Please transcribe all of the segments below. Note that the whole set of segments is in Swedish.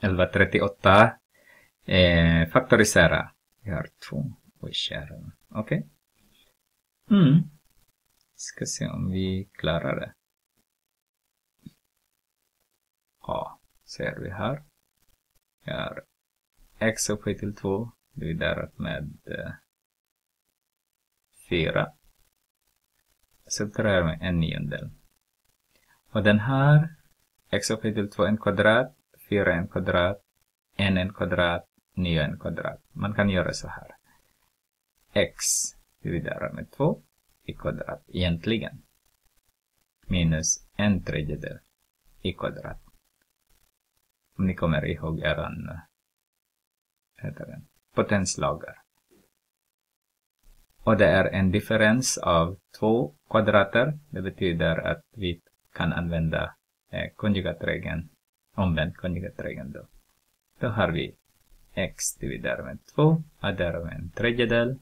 1138. Eh, faktorisera. Vi har två och. Okej? Okay? Mm. Ska se om vi klarar det. Ja, ser vi här. Vi har x upphöjt till 2 dividerat med eh, 4. Subtraherar med en niondel. Och den här x upphöjt till 2 en kvadrat, 4 en kvadrat, n en kvadrat, 9 en kvadrat. Man kan göra så här. x dividerat med 2 i kvadrat egentligen. Minus en tredjedel i kvadrat. Om ni kommer ihåg eran heter den, potenslagar. Och det är en differens av två kvadrater. Det betyder att vi kan använda eh, konjugatregeln, omvänd konjugatregeln då. Då har vi x dividerat med 2, adderar med en tredjedel.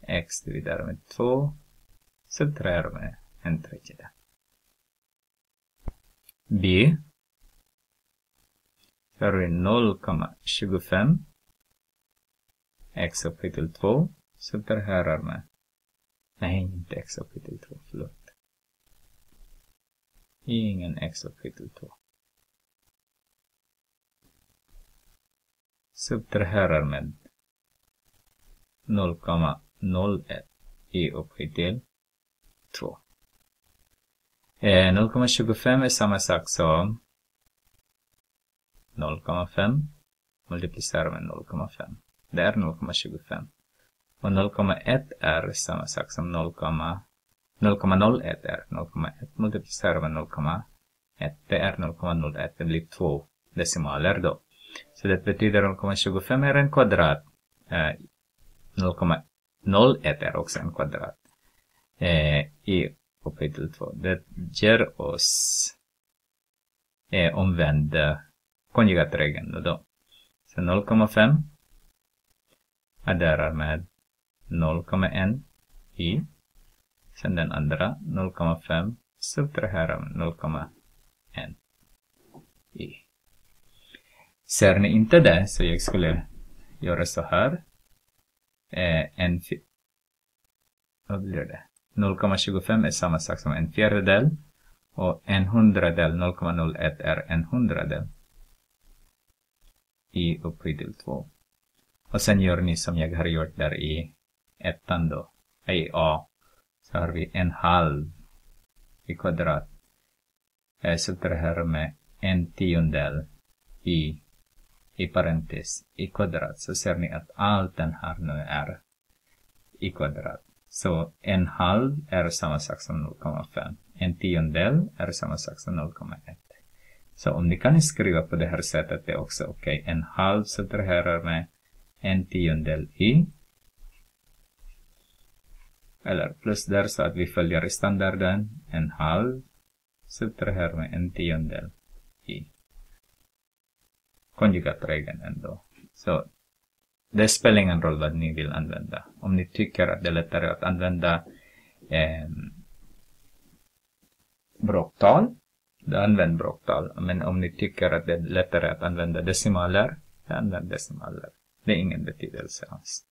x dividerat med 2, subtraherar med en tredjedel. b har vi 0,25 x upphöjt till 2 subtraherar med nej inte x upphöjt till 2 förlåt ingen x upphöjt till 2 subtraherar med 0,01 i upphöjt till 2 0,25 är samma sak som 0,5 multiplicerar med 0,5. Det är 0,25. Och 0,1 är samma sak som 0,01 är 0,1 multiplicerar med 0,1. Det är 0,01. Det blir två decimaler då. Så det betyder 0,25 är en kvadrat. Eh, 0,01 är också en kvadrat. Eh, I kapitel 2. Det ger oss eh, omvända konjugatregeln då. Så 0,5 adderar med 0,1 i. Sen den andra 0,5 subtraherar med 0,1 i. Ser ni inte det så jag skulle göra så här. Eh, en vad blir det? 0,25 är samma sak som en fjärdedel och en hundradel 0,01 är en hundradel i upphöjd till 2. Och sen gör ni som jag har gjort där i ettan då, i A. Så har vi en halv i kvadrat. Jag sätter här med en tiondel i, i parentes i kvadrat. Så ser ni att allt den här nu är i kvadrat. Så en halv är samma sak som 0,5. En tiondel är samma sak som 0,1. Så om ni kan skriva på det här sättet är också okej. Okay. En halv subtraherar med en tiondel i. Eller plus där så att vi följer standarden. En halv subtraherar med en tiondel i. Konjugatregeln ändå. Så det spelar ingen roll vad ni vill använda. Om ni tycker att det är lättare att använda eh, bråktal använd bråktal. Men om ni tycker att det är lättare att använda decimaler, då använd decimaler. Det är ingen betydelse alls.